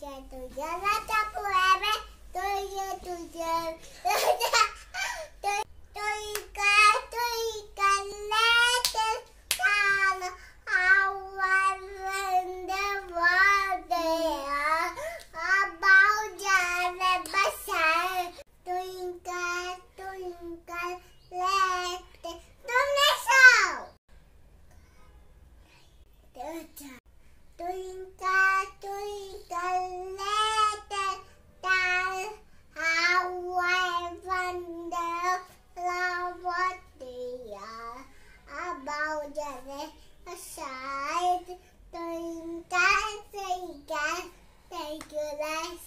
तुझे तुझे राजा पुआवे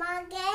Okay.